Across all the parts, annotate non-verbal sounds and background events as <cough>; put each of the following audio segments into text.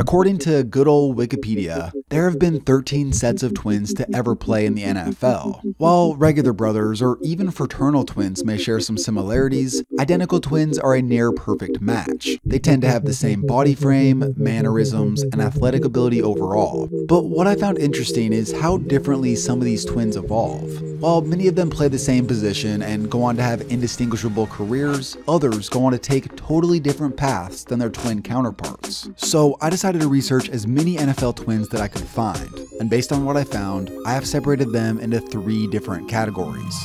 According to good old Wikipedia, there have been 13 sets of twins to ever play in the NFL. While regular brothers or even fraternal twins may share some similarities, identical twins are a near perfect match. They tend to have the same body frame, mannerisms, and athletic ability overall. But what I found interesting is how differently some of these twins evolve. While many of them play the same position and go on to have indistinguishable careers, others go on to take totally different paths than their twin counterparts. So I decided decided to research as many NFL twins that I could find, and based on what I found, I have separated them into three different categories.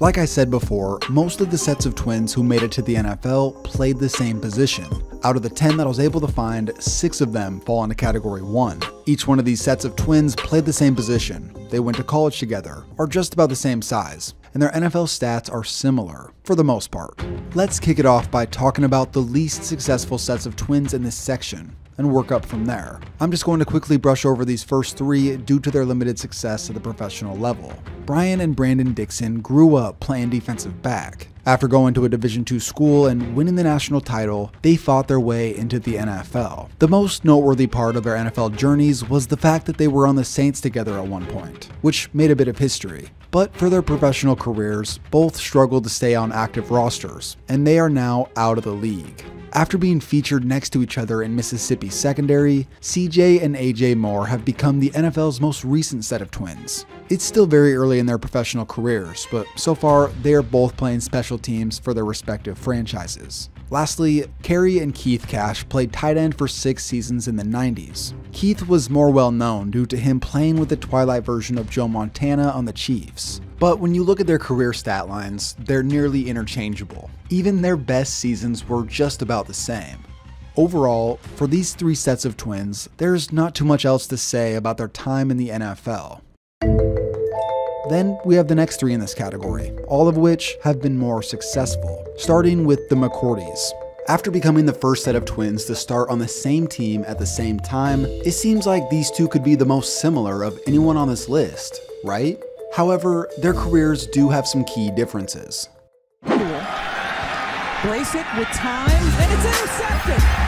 Like I said before, most of the sets of twins who made it to the NFL played the same position. Out of the 10 that I was able to find, 6 of them fall into category 1. Each one of these sets of twins played the same position. They went to college together, are just about the same size and their NFL stats are similar, for the most part. Let's kick it off by talking about the least successful sets of twins in this section, and work up from there. I'm just going to quickly brush over these first three due to their limited success at the professional level. Brian and Brandon Dixon grew up playing defensive back. After going to a Division II school and winning the national title, they fought their way into the NFL. The most noteworthy part of their NFL journeys was the fact that they were on the Saints together at one point, which made a bit of history. But for their professional careers, both struggled to stay on active rosters, and they are now out of the league. After being featured next to each other in Mississippi secondary, CJ and AJ Moore have become the NFL's most recent set of twins. It's still very early in their professional careers, but so far they are both playing special teams for their respective franchises. Lastly, Kerry and Keith Cash played tight end for six seasons in the 90s. Keith was more well known due to him playing with the Twilight version of Joe Montana on the Chiefs. But when you look at their career stat lines, they're nearly interchangeable. Even their best seasons were just about the same. Overall, for these three sets of twins, there's not too much else to say about their time in the NFL. Then we have the next three in this category, all of which have been more successful, starting with the McCourties. After becoming the first set of twins to start on the same team at the same time, it seems like these two could be the most similar of anyone on this list, right? However, their careers do have some key differences. Brace it with time, and it's intercepted.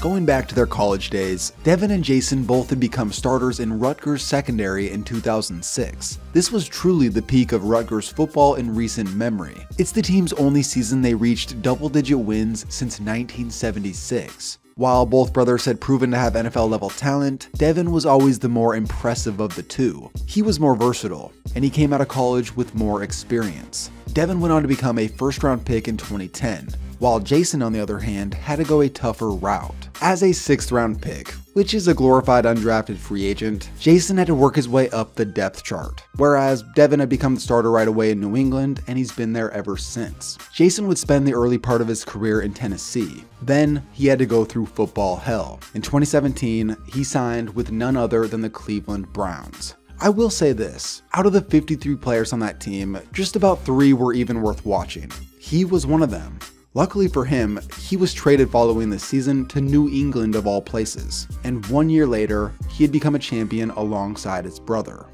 Going back to their college days, Devin and Jason both had become starters in Rutgers secondary in 2006. This was truly the peak of Rutgers football in recent memory. It's the team's only season they reached double-digit wins since 1976. While both brothers had proven to have NFL level talent, Devin was always the more impressive of the two. He was more versatile, and he came out of college with more experience. Devin went on to become a first round pick in 2010, while Jason, on the other hand, had to go a tougher route. As a sixth round pick, which is a glorified undrafted free agent, Jason had to work his way up the depth chart, whereas Devin had become the starter right away in New England and he's been there ever since. Jason would spend the early part of his career in Tennessee. Then he had to go through football hell. In 2017, he signed with none other than the Cleveland Browns. I will say this, out of the 53 players on that team, just about three were even worth watching. He was one of them. Luckily for him, he was traded following the season to New England of all places, and one year later, he had become a champion alongside his brother.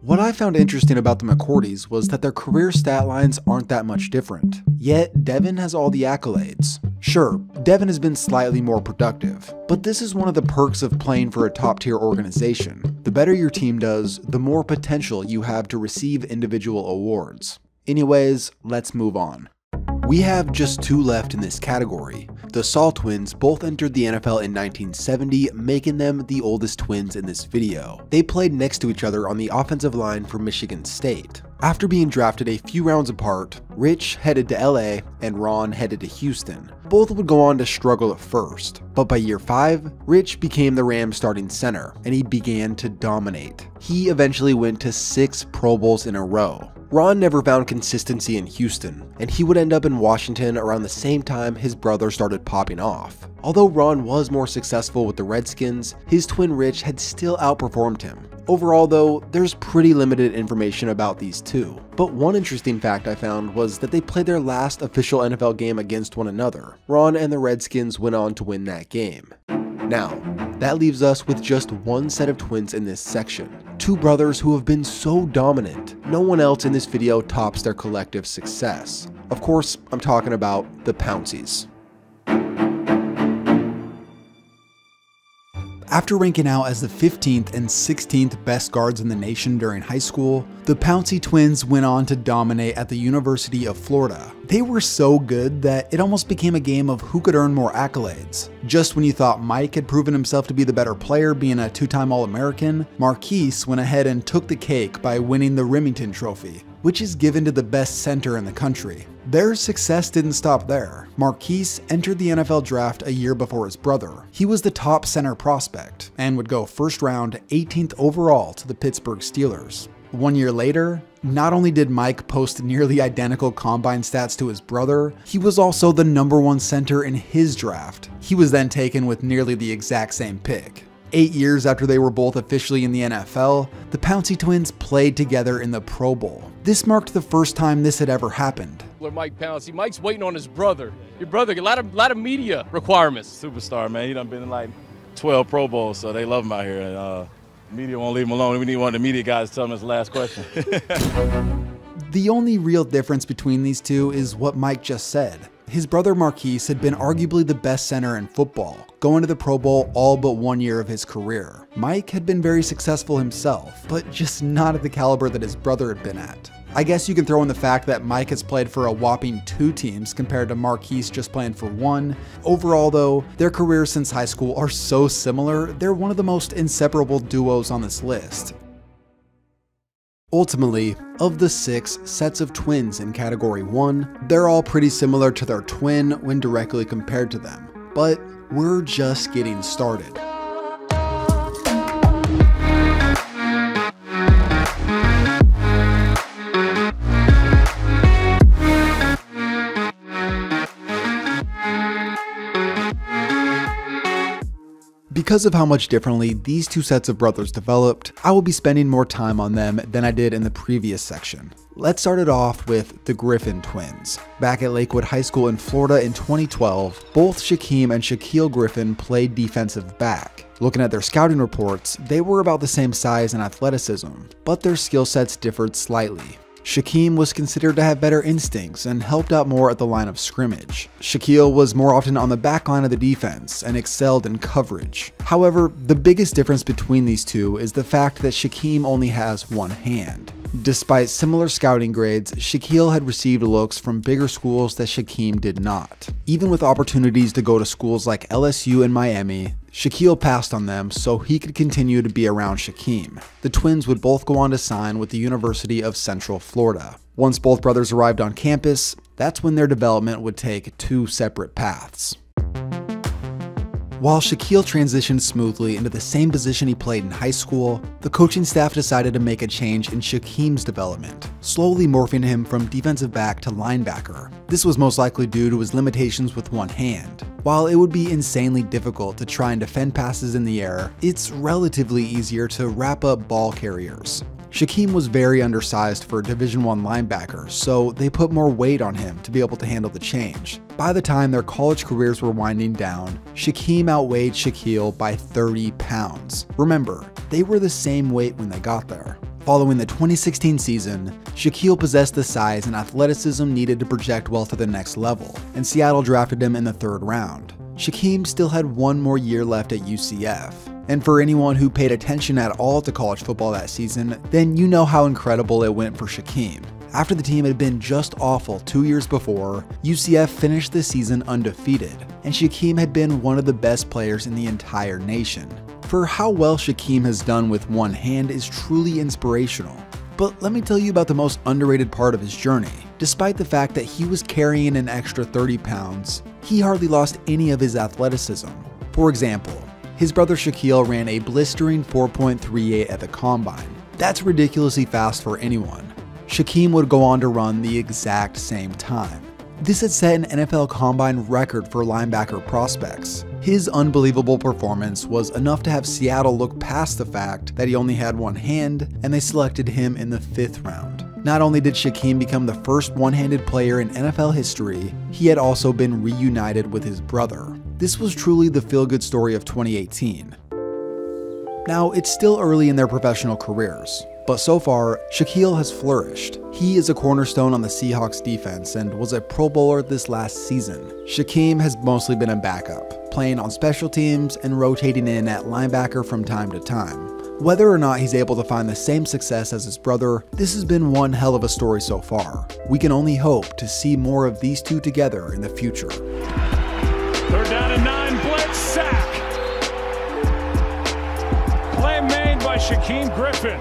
What I found interesting about the McCourties was that their career stat lines aren't that much different. Yet, Devin has all the accolades. Sure, Devin has been slightly more productive, but this is one of the perks of playing for a top tier organization. The better your team does, the more potential you have to receive individual awards. Anyways, let's move on. We have just two left in this category. The Saul twins both entered the NFL in 1970, making them the oldest twins in this video. They played next to each other on the offensive line for Michigan State. After being drafted a few rounds apart, Rich headed to LA and Ron headed to Houston. Both would go on to struggle at first, but by year 5, Rich became the Rams starting center, and he began to dominate. He eventually went to 6 Pro Bowls in a row, Ron never found consistency in Houston, and he would end up in Washington around the same time his brother started popping off. Although Ron was more successful with the Redskins, his twin Rich had still outperformed him. Overall though, there's pretty limited information about these two. But one interesting fact I found was that they played their last official NFL game against one another. Ron and the Redskins went on to win that game. Now, that leaves us with just one set of twins in this section, Two brothers who have been so dominant, no one else in this video tops their collective success. Of course, I'm talking about the Pounceys. After ranking out as the 15th and 16th best guards in the nation during high school, the Pouncey twins went on to dominate at the University of Florida. They were so good that it almost became a game of who could earn more accolades. Just when you thought Mike had proven himself to be the better player being a two-time All-American, Maurkice went ahead and took the cake by winning the Rimington Trophy, which is given to the best center in the country. Their success didn't stop there. Maurkice entered the NFL draft a year before his brother. He was the top center prospect and would go first round 18th overall to the Pittsburgh Steelers. One year later, not only did Mike post nearly <laughs> identical combine stats to his brother, he was also the number one center in his draft. He was then taken with nearly the exact same pick. Eight years after they were both officially in the NFL, the Pouncey twins played together in the Pro Bowl. This marked the first time this had ever happened. Mike Pouncey. Mike's waiting on his brother. Your brother, a lot of lot of media requirements. Superstar, man. He done been in like 12 Pro Bowls, so they love him out here. And uh, media won't leave him alone. We need one of the media guys to tell him his last question. <laughs> the only real difference between these two is what Mike just said. His brother Maurkice had been arguably the best center in football, going to the Pro Bowl all but one year of his career. Mike had been very successful himself, but just not at the caliber that his brother had been at. I guess you can throw in the fact that Mike has played for a whopping two teams compared to Maurkice just playing for one. Overall though, their careers since high school are so similar, they're one of the most inseparable duos on this list. Ultimately, of the six sets of twins in Category 1, they're all pretty similar to their twin when directly compared to them. But we're just getting started. Because of how much differently these two sets of brothers developed, I will be spending more time on them than I did in the previous section. Let's start it off with the Griffin twins. Back at Lakewood High School in Florida in 2012, both Shaquem and Shaquill Griffin played defensive back. Looking at their scouting reports, they were about the same size and athleticism, but their skill sets differed slightly. Shaquem was considered to have better instincts and helped out more at the line of scrimmage. Shaquill was more often on the back line of the defense and excelled in coverage. However, the biggest difference between these two is the fact that Shaquem only has one hand. Despite similar scouting grades, Shaquill had received looks from bigger schools that Shaquem did not. Even with opportunities to go to schools like LSU and Miami, Shaquill passed on them so he could continue to be around Shaquem. The twins would both go on to sign with the University of Central Florida. Once both brothers arrived on campus, that's when their development would take two separate paths. While Shaquill transitioned smoothly into the same position he played in high school, the coaching staff decided to make a change in Shaquem's development, slowly morphing him from defensive back to linebacker. This was most likely due to his limitations with one hand. While it would be insanely difficult to try and defend passes in the air, it's relatively easier to wrap up ball carriers. Shaquem was very undersized for a Division 1 linebacker, so they put more weight on him to be able to handle the change. By the time their college careers were winding down, Shaquem outweighed Shaquill by 30 pounds. Remember, they were the same weight when they got there. Following the 2016 season, Shaquill possessed the size and athleticism needed to project well to the next level, and Seattle drafted him in the third round. Shaquem still had one more year left at UCF, and for anyone who paid attention at all to college football that season, then you know how incredible it went for Shaquem. After the team had been just awful two years before, UCF finished the season undefeated, and Shaquem had been one of the best players in the entire nation. For how well Shaquem has done with one hand is truly inspirational. But let me tell you about the most underrated part of his journey. Despite the fact that he was carrying an extra 30 pounds, he hardly lost any of his athleticism. For example, his brother Shaquill ran a blistering 4.38 at the combine. That's ridiculously fast for anyone. Shaquem would go on to run the exact same time. This had set an NFL Combine record for linebacker prospects. His unbelievable performance was enough to have Seattle look past the fact that he only had one hand, and they selected him in the fifth round. Not only did Shaquem become the first one-handed player in NFL history, he had also been reunited with his brother. This was truly the feel-good story of 2018. Now, it's still early in their professional careers, but so far, Shaquill has flourished. He is a cornerstone on the Seahawks defense and was a Pro Bowler this last season. Shaquem has mostly been a backup, playing on special teams and rotating in at linebacker from time to time. Whether or not he's able to find the same success as his brother, this has been one hell of a story so far. We can only hope to see more of these two together in the future. Third down and nine, blitz sack. Play made by Shaquem Griffin.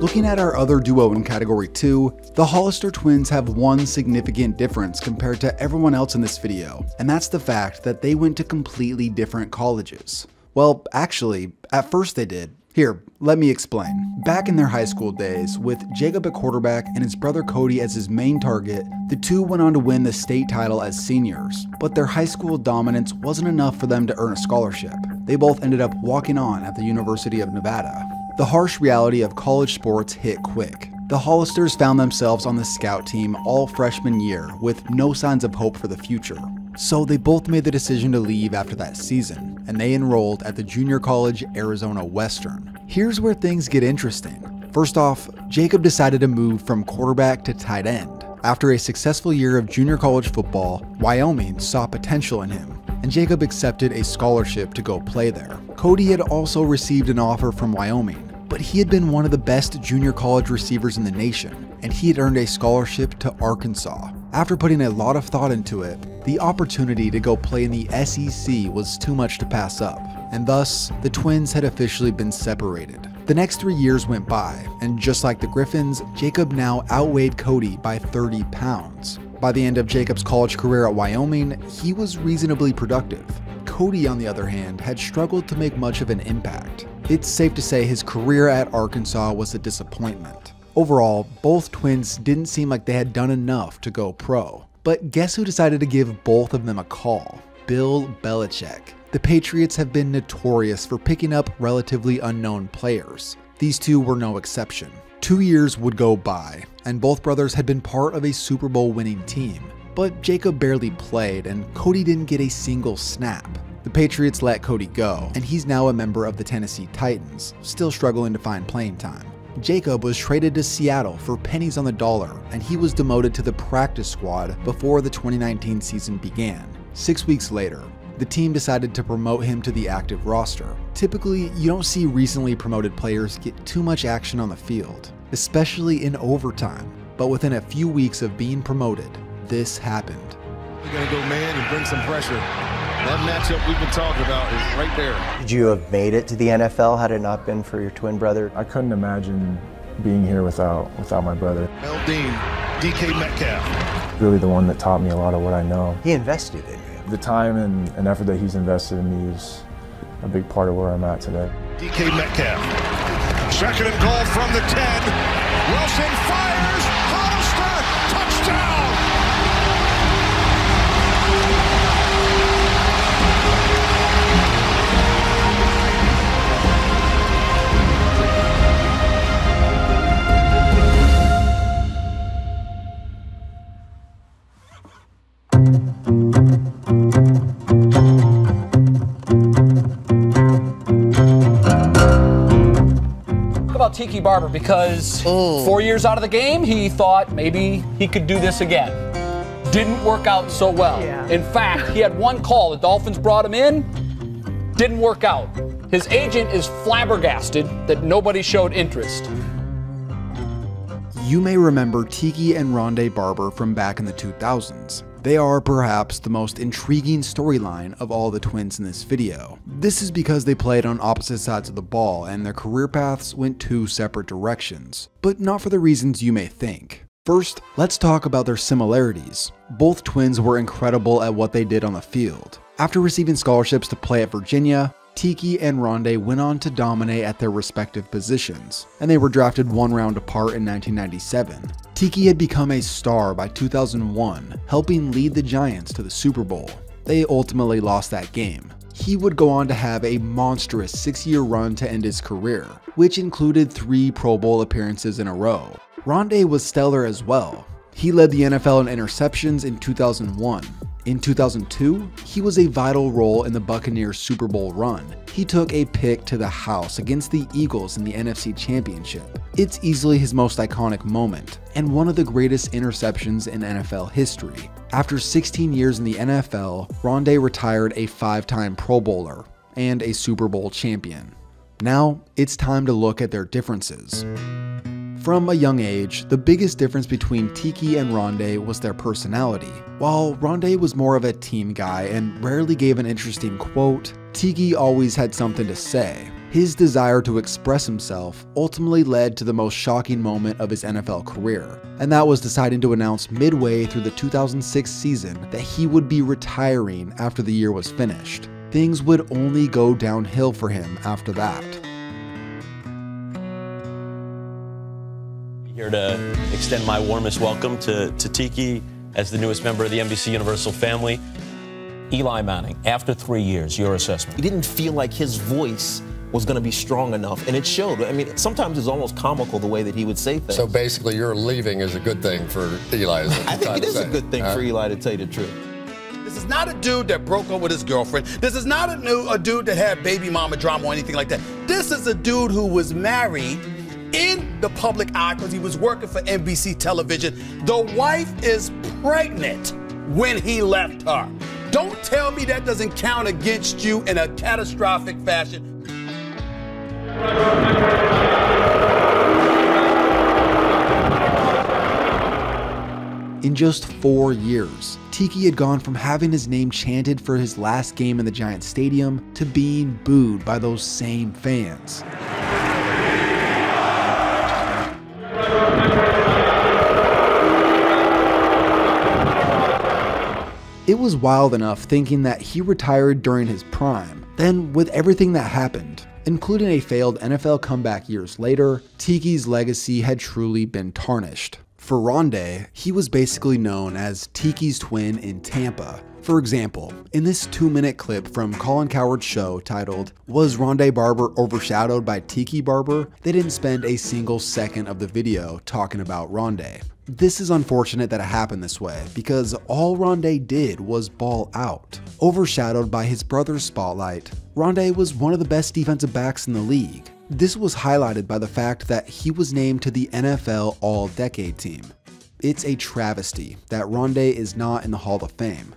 Looking at our other duo in category 2, the Hollister twins have one significant difference compared to everyone else in this video, and that's the fact that they went to completely different colleges. Well, actually, at first they did. Here, let me explain. Back in their high school days, with Jacob at quarterback and his brother Cody as his main target, the two went on to win the state title as seniors. But their high school dominance wasn't enough for them to earn a scholarship. They both ended up walking on at the University of Nevada. The harsh reality of college sports hit quick. The Hollisters found themselves on the scout team all freshman year with no signs of hope for the future. So they both made the decision to leave after that season, and they enrolled at the junior college Arizona Western. Here's where things get interesting. First off, Jacob decided to move from quarterback to tight end. After a successful year of junior college football, Wyoming saw potential in him, and Jacob accepted a scholarship to go play there. Cody had also received an offer from Wyoming, but he had been one of the best junior college receivers in the nation, and he had earned a scholarship to Arkansas. After putting a lot of thought into it, the opportunity to go play in the SEC was too much to pass up, and thus, the twins had officially been separated. The next three years went by, and just like the Griffins, Jacob now outweighed Cody by 30 pounds. By the end of Jacob's college career at Wyoming, he was reasonably productive. Cody, on the other hand, had struggled to make much of an impact. It's safe to say his career at Arkansas was a disappointment. Overall, both twins didn't seem like they had done enough to go pro. But guess who decided to give both of them a call? Bill Belichick. The Patriots have been notorious for picking up relatively unknown players. These two were no exception. Two years would go by, and both brothers had been part of a Super Bowl winning team. But Jacob barely played, and Cody didn't get a single snap. The Patriots let Cody go, and he's now a member of the Tennessee Titans, still struggling to find playing time. Jacob was traded to Seattle for pennies on the dollar, and he was demoted to the practice squad before the 2019 season began. Six weeks later, the team decided to promote him to the active roster. Typically, you don't see recently promoted players get too much action on the field, especially in overtime. But within a few weeks of being promoted, this happened. We're to go man and bring some pressure. That matchup we've been talking about is right there. Could you have made it to the NFL had it not been for your twin brother? I couldn't imagine being here without without my brother. Mel Dean, DK Metcalf. Really the one that taught me a lot of what I know. He invested in you. The time and, and effort that he's invested in me is a big part of where I'm at today. DK Metcalf. Second and goal from the 10. Wilson fires. Tiki Barber because four years out of the game, he thought maybe he could do this again. Didn't work out so well. In fact, he had one call. The Dolphins brought him in, didn't work out. His agent is flabbergasted that nobody showed interest. You may remember Tiki and Rondé Barber from back in the 2000s. They are perhaps the most intriguing storyline of all the twins in this video. This is because they played on opposite sides of the ball and their career paths went two separate directions, but not for the reasons you may think. First, let's talk about their similarities. Both twins were incredible at what they did on the field. After receiving scholarships to play at Virginia, Tiki and Rondé went on to dominate at their respective positions, and they were drafted one round apart in 1997. Tiki had become a star by 2001, helping lead the Giants to the Super Bowl. They ultimately lost that game. He would go on to have a monstrous six year run to end his career, which included three Pro Bowl appearances in a row. Rondé was stellar as well. He led the NFL in interceptions in 2001. In 2002, he was a vital role in the Buccaneers Super Bowl run. He took a pick to the house against the Eagles in the NFC Championship. It's easily his most iconic moment, and one of the greatest interceptions in NFL history. After 16 years in the NFL, Rondé retired a five-time Pro Bowler and a Super Bowl champion. Now, it's time to look at their differences. From a young age, the biggest difference between Tiki and Rondé was their personality. While Rondé was more of a team guy and rarely gave an interesting quote, Tiki always had something to say. His desire to express himself ultimately led to the most shocking moment of his NFL career, and that was deciding to announce midway through the 2006 season that he would be retiring after the year was finished. Things would only go downhill for him after that. Here to extend my warmest welcome to, to Tiki as the newest member of the NBC Universal family. Eli Manning, after three years, your assessment? He didn't feel like his voice was going to be strong enough, and it showed. I mean, sometimes it's almost comical the way that he would say things. So basically, your leaving is a good thing for Eli. I think it is say. a good thing uh, for Eli to tell you the truth. This is not a dude that broke up with his girlfriend. This is not a, new, a dude that had baby mama drama or anything like that. This is a dude who was married in the public eye because he was working for NBC television. The wife is pregnant when he left her. Don't tell me that doesn't count against you in a catastrophic fashion. In just four years, Tiki had gone from having his name chanted for his last game in the Giant Stadium to being booed by those same fans. It was wild enough thinking that he retired during his prime. Then, with everything that happened, including a failed NFL comeback years later, Tiki's legacy had truly been tarnished. For Rondé, he was basically known as Tiki's twin in Tampa. For example, in this two minute clip from Colin Cowherd's show titled, Was Rondé Barber Overshadowed by Tiki Barber? they didn't spend a single second of the video talking about Rondé. This is unfortunate that it happened this way, because all Rondé did was ball out. Overshadowed by his brother's spotlight, Rondé was one of the best defensive backs in the league. This was highlighted by the fact that he was named to the NFL All-Decade team. It's a travesty that Rondé is not in the Hall of Fame.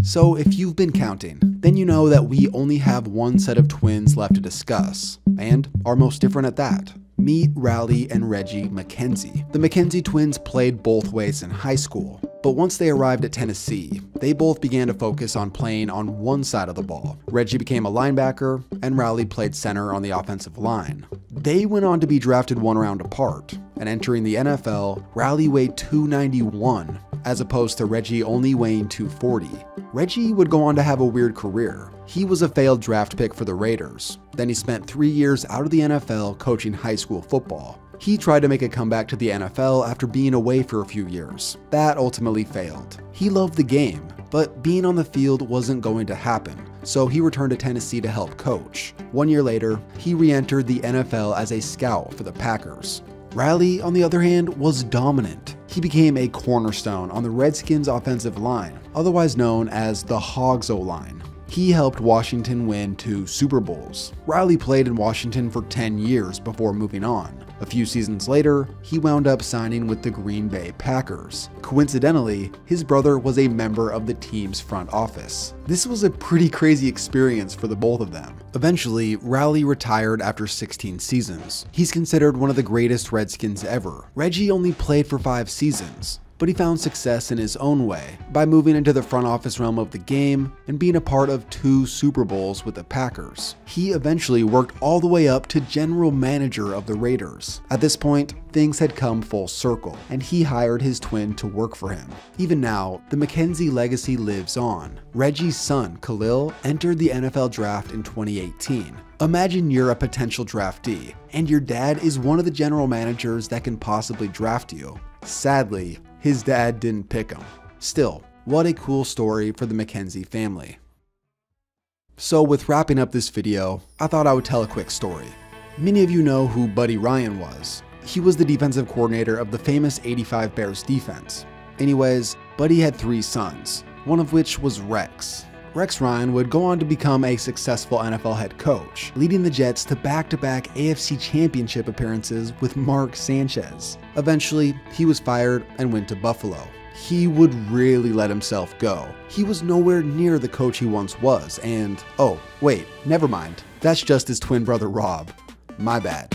So if you've been counting, then you know that we only have one set of twins left to discuss, and are most different at that. Meet Raleigh and Reggie McKenzie. The McKenzie twins played both ways in high school, but once they arrived at Tennessee, they both began to focus on playing on one side of the ball. Reggie became a linebacker, and Raleigh played center on the offensive line. They went on to be drafted one round apart, and entering the NFL, Raleigh weighed 291, as opposed to Reggie only weighing 240. Reggie would go on to have a weird career. He was a failed draft pick for the Raiders. Then he spent three years out of the NFL coaching high school football. He tried to make a comeback to the NFL after being away for a few years. That ultimately failed. He loved the game, but being on the field wasn't going to happen, so he returned to Tennessee to help coach. One year later, he re entered the NFL as a scout for the Packers. Raleigh, on the other hand, was dominant. He became a cornerstone on the Redskins' offensive line, otherwise known as the Hogs O line. He helped Washington win two Super Bowls. Raleigh played in Washington for 10 years before moving on. A few seasons later, he wound up signing with the Green Bay Packers. Coincidentally, his brother was a member of the team's front office. This was a pretty crazy experience for the both of them. Eventually, Raleigh retired after 16 seasons. He's considered one of the greatest Redskins ever. Reggie only played for 5 seasons, but he found success in his own way by moving into the front office realm of the game and being a part of two Super Bowls with the Packers. He eventually worked all the way up to general manager of the Raiders. At this point, things had come full circle, and he hired his twin to work for him. Even now, the McKenzie legacy lives on. Reggie's son, Khalil, entered the NFL draft in 2018. Imagine you're a potential draftee, and your dad is one of the general managers that can possibly draft you. Sadly, his dad didn't pick him. Still, what a cool story for the McKenzie family. So with wrapping up this video, I thought I would tell a quick story. Many of you know who Buddy Ryan was. He was the defensive coordinator of the famous 85 Bears defense. Anyways, Buddy had three sons, one of which was Rex. Rex Ryan would go on to become a successful NFL head coach, leading the Jets to back to back AFC championship appearances with Mark Sanchez. Eventually, he was fired and went to Buffalo. He would really let himself go. He was nowhere near the coach he once was, and oh, wait, never mind. That's just his twin brother Rob. My bad.